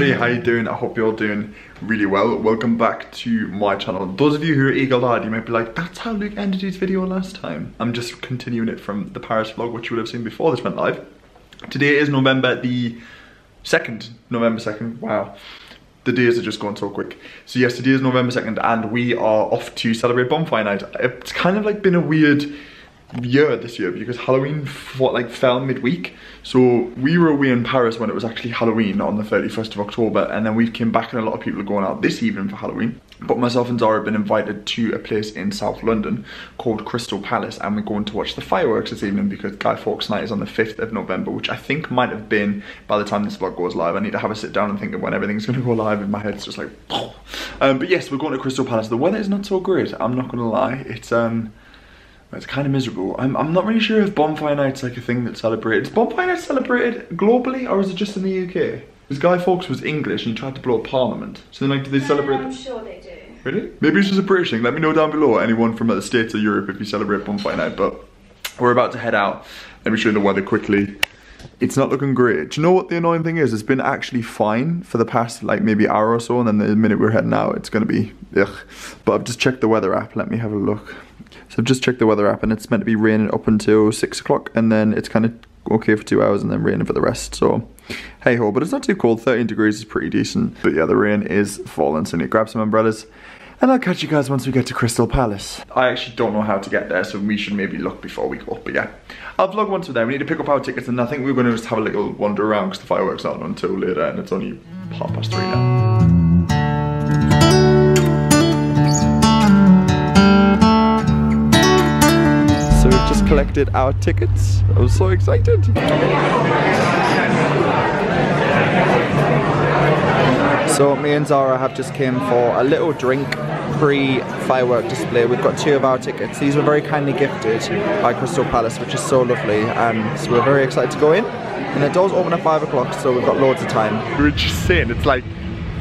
Everybody, how you doing? I hope you're doing really well. Welcome back to my channel. Those of you who are eagle-eyed, you might be like, that's how Luke ended his video last time. I'm just continuing it from the Paris vlog, which you would have seen before this went live. Today is November the 2nd, November 2nd, wow. The days are just going so quick. So yes, today is November 2nd and we are off to celebrate Bonfire Night. It's kind of like been a weird year this year because Halloween what like fell midweek. So we were away in Paris when it was actually Halloween on the 31st of October and then we came back and a lot of people are going out this evening for Halloween. But myself and Zara have been invited to a place in South London called Crystal Palace and we're going to watch the fireworks this evening because Guy Fawkes Night is on the 5th of November which I think might have been by the time this vlog goes live. I need to have a sit down and think of when everything's going to go live in my head. It's just like um, but yes we're going to Crystal Palace. The weather is not so great I'm not going to lie. It's um it's kind of miserable. I'm, I'm not really sure if Bonfire Night's like a thing that's celebrated. Is Bonfire Night celebrated globally or is it just in the UK? Because Guy Fawkes was English and he tried to blow up Parliament. So then like, do they no, celebrate? I'm sure they do. Really? Maybe it's just a British thing. Let me know down below, anyone from the States or Europe, if you celebrate Bonfire Night. But we're about to head out. Let me show you the weather quickly. It's not looking great. Do you know what the annoying thing is? It's been actually fine for the past like maybe hour or so and then the minute we're heading out it's going to be ugh. But I've just checked the weather app. Let me have a look. So I've just checked the weather app and it's meant to be raining up until 6 o'clock and then it's kind of okay for two hours and then raining for the rest. So hey ho, but it's not too cold. 13 degrees is pretty decent. But yeah, the rain is falling so I need to grab some umbrellas. And I'll catch you guys once we get to Crystal Palace. I actually don't know how to get there, so we should maybe look before we go. But yeah, I'll vlog once we're there. We need to pick up our tickets, and I think we're going to just have a little wander around because the fireworks aren't until later, and it's only half past three now. Collected our tickets. I was so excited. So me and Zara have just came for a little drink pre-firework display. We've got two of our tickets. These were very kindly gifted by Crystal Palace, which is so lovely. And so we're very excited to go in. And the doors open at five o'clock, so we've got loads of time. We were just saying, it's like,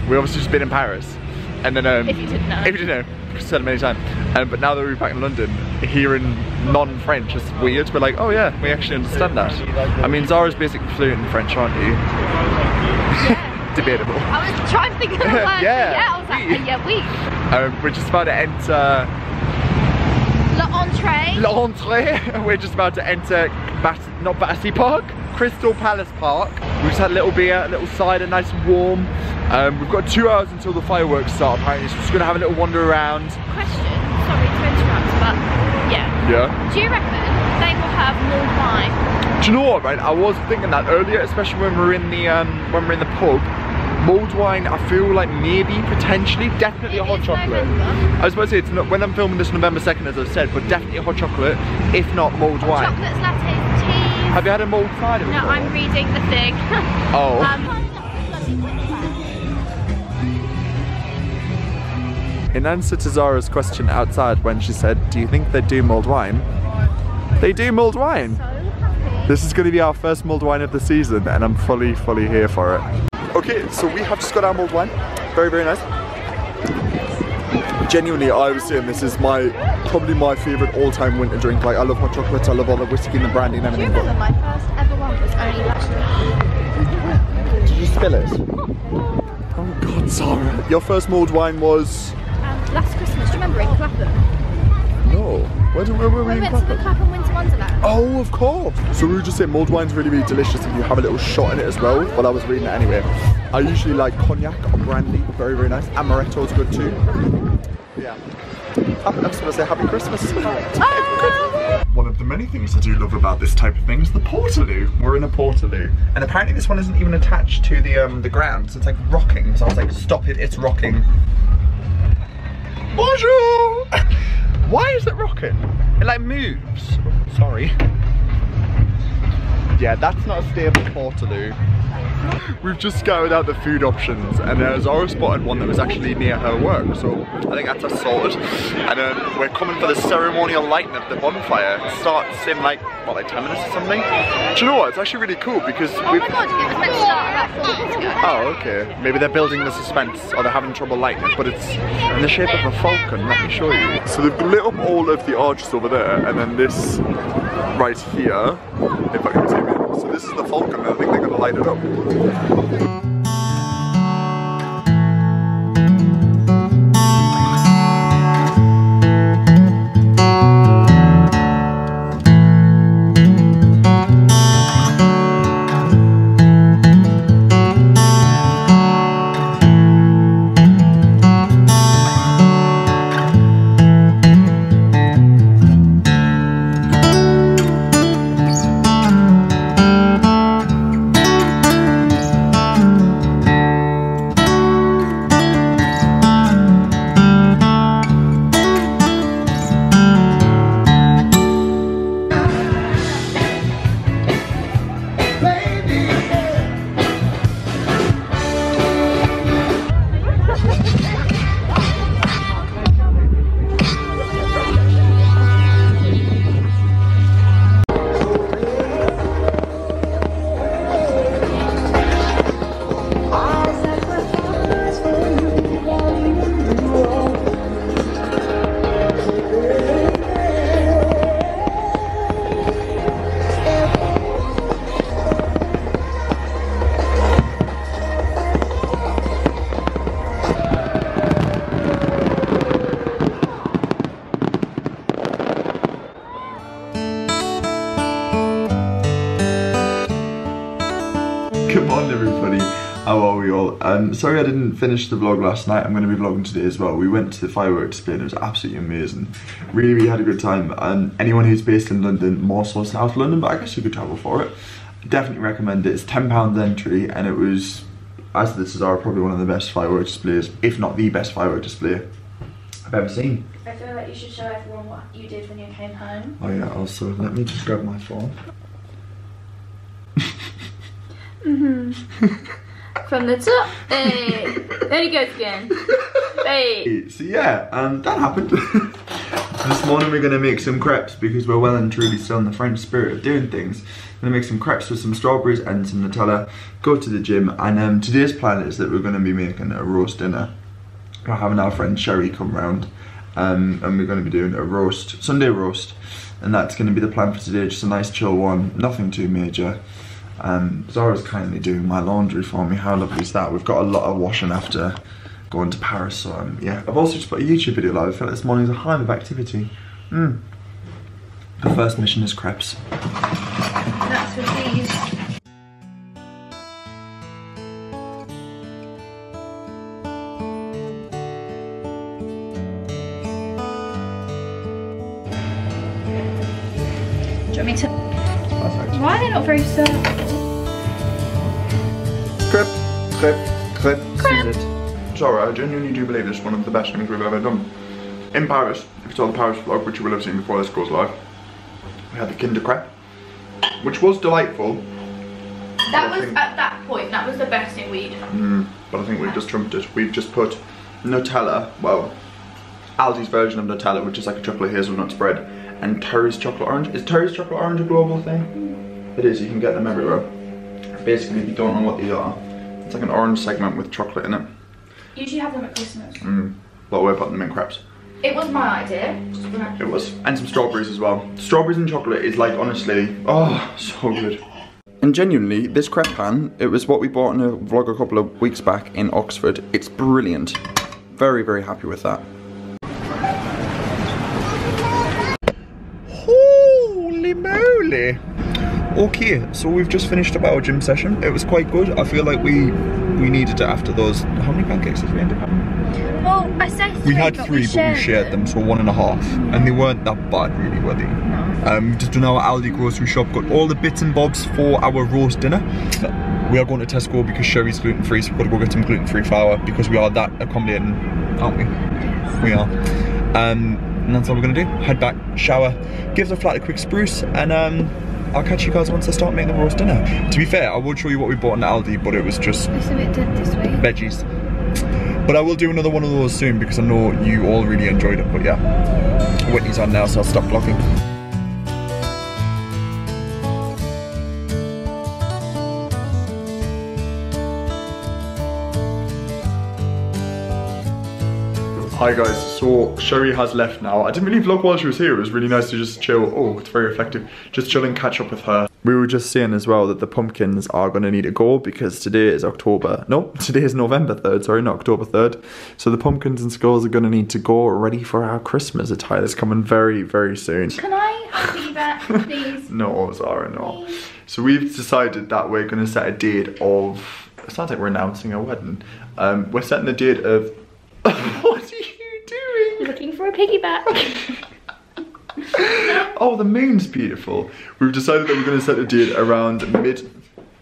we've obviously just been in Paris. And then, um, If you didn't know. If you didn't know, because said it many times. Um, but now that we're back in London, hearing non-French is weird. We're like, oh yeah, we actually understand that. I mean, Zara's basically fluent in French, aren't you? Debatable. I was trying to think of the word. Yeah, yeah, I was like, uh, yeah, we. Um, we're just about to enter L'entrée. l'entrée. We're just about to enter, Bat not Battersea Park, Crystal Palace Park. We've just had a little beer, a little cider, nice and warm. Um, we've got two hours until the fireworks start apparently, so we're just gonna have a little wander around. Question. Sorry to interrupt, but yeah. Do you reckon they will have mulled wine? Do you know what, right? I was thinking that earlier, especially when we're in the um, when we're in the pub. Mulled wine, I feel like maybe, potentially, definitely a hot chocolate. November. I was about to say, it's not, when I'm filming this November 2nd, as I've said, but definitely a hot chocolate, if not mulled wine. Chocolates, lattes, teas. Have you had a mulled cider No, before? I'm reading the thing. Oh. um, In answer to Zara's question outside when she said, do you think they do mulled wine? They do mulled wine. so happy. This is going to be our first mulled wine of the season and I'm fully, fully here for it. Okay, so we have just got our mulled wine. Very, very nice. Genuinely, I was saying this is my, probably my favourite all-time winter drink. Like, I love hot chocolates, I love all the whiskey and the brandy and Do you everything. remember my first ever one was only last Did you spill it? Oh God, Zara. Your first mulled wine was... last Christmas. Do you remember in Clapham? No. Where, did, where were we We in went to the Clapham? Clapham Winter Wonderland. Oh, of course. So we were just saying mulled wine's really, really delicious if you have a little shot in it as well. Well, I was reading it anyway. I usually like cognac or brandy, very, very nice. Amaretto's good too. Yeah. Happy, I'm just gonna say happy Christmas. One of the many things I do love about this type of thing is the portaloo. We're in a portaloo, and apparently this one isn't even attached to the um the ground, so it's like rocking. So I was like, stop it, it's rocking. Bonjour. Why is it rocking? It like moves. Sorry. Yeah, that's not a stable portaloo. We've just scouted out the food options and uh, Zara spotted one that was actually near her work, so I think that's a solid. And um, we're coming for the ceremonial lighting of the bonfire. It starts in like, what, like 10 minutes or something? Do you know what? It's actually really cool because Oh my god, it was meant to start about four minutes ago. Oh, okay. Maybe they're building the suspense or they're having trouble lighting it, but it's in the shape of a falcon. Let me show you. So they've lit up all of the arches over there, and then this right here, if I can zoom in. This is the falcon, and I think they're going to light it up. Everybody, how are we all? Um, sorry I didn't finish the vlog last night. I'm going to be vlogging today as well. We went to the fireworks display and it was absolutely amazing. Really, really had a good time. And anyone who's based in London, more so South London, but I guess you could travel for it. Definitely recommend it. It's £10 entry and it was, as this is our probably one of the best fireworks displays, if not the best fireworks display I've ever seen. I feel like you should show everyone what you did when you came home. Oh yeah, also, let me just grab my phone. From the top. Hey. there he goes again. Hey. So yeah, um, that happened. this morning we're gonna make some crepes because we're well and truly still in the French spirit of doing things. Gonna make some crepes with some strawberries and some Nutella, go to the gym, and um, today's plan is that we're gonna be making a roast dinner. We're having our friend Sherry come round, um, and we're gonna be doing a roast, Sunday roast, and that's gonna be the plan for today, just a nice chill one, nothing too major. Um, Zara's kindly doing my laundry for me. How lovely is that? We've got a lot of washing after going to Paris, so um, yeah. I've also just put a YouTube video live. I feel like this morning's a hive of activity. Mm. The first mission is crepes. That's these. Do you want me to? Perfect. Why are they not very soft? Crepe, crepe, crepe, Crepe. is it? Zara, I genuinely do believe this is one of the best things we've ever done. In Paris, if you saw the Paris vlog, which you will have seen before this goes live, we had the Kinder Crepe, which was delightful, That was think- at that point. That was the best thing we'd. Mm, but I think we've just trumped it. We've just put Nutella, well, Aldi's version of Nutella, which is like a chocolate hazelnut spread, and Terry's chocolate orange. Is Terry's chocolate orange a global thing? It is, you can get them everywhere. Basically, if you don't know what these are, it's like an orange segment with chocolate in it. You usually have them at Christmas. Mm. But we're putting them in crepes. It was my idea. It was. And some strawberries as well. Strawberries and chocolate is like, honestly, oh, so good. And genuinely, this crepe pan, it was what we bought in a vlog a couple of weeks back in Oxford. It's brilliant. Very, very happy with that. Okay, so we've just finished up our gym session. It was quite good. I feel like we we needed it after those. How many pancakes did we end up having? Well, I said three, We had three, we but shared, we shared them, so one and a half. And they weren't that bad, really, were they? No. Um, just done our Aldi grocery shop, got all the bits and bobs for our roast dinner. We are going to Tesco because Sherry's gluten free, so we've got to go get some gluten free flour because we are that accommodating, aren't we? We are. Um, and that's all we're going to do. Head back, shower, give the flat a quick spruce, and um, I'll catch you guys once I start making the roast dinner. To be fair, I would show you what we bought in Aldi, but it was just It's a bit dead this way. veggies. But I will do another one of those soon because I know you all really enjoyed it. But yeah, Whitney's on now, so I'll stop vlogging. Hi guys, so Sherry has left now. I didn't really vlog while she was here. It was really nice to just chill. Oh, it's very reflective. Just chill and catch up with her. We were just saying as well that the pumpkins are going to need a go because today is October. No, today is November 3rd, sorry, not October 3rd. So the pumpkins and skulls are going to need to go ready for our Christmas attire that's coming very, very soon. Can I have feedback, please? No, Zara, no. So we've decided that we're going to set a date of. It sounds like we're announcing a wedding. Um, we're setting a date of. what are you doing? Looking for a piggyback. Oh, the moon's beautiful. We've decided that we're going to set a date around mid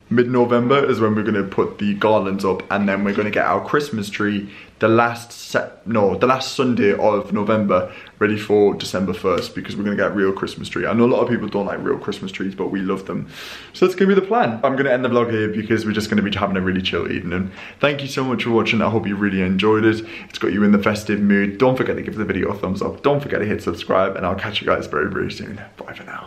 mid-November is when we're going to put the garlands up and then we're going to get our Christmas tree the last set no the last Sunday of November ready for December 1st because we're to get a real Christmas tree. I know a lot of people don't like real Christmas trees but we love them. So that's to be the plan. I'm going to end the vlog here because we're just going to be having a really chill evening. Thank you so much for watching. I hope you really enjoyed it. It's got you in the festive mood. Don't forget to give the video a thumbs up. Don't forget to hit subscribe and I'll catch you guys very very soon. Bye for now.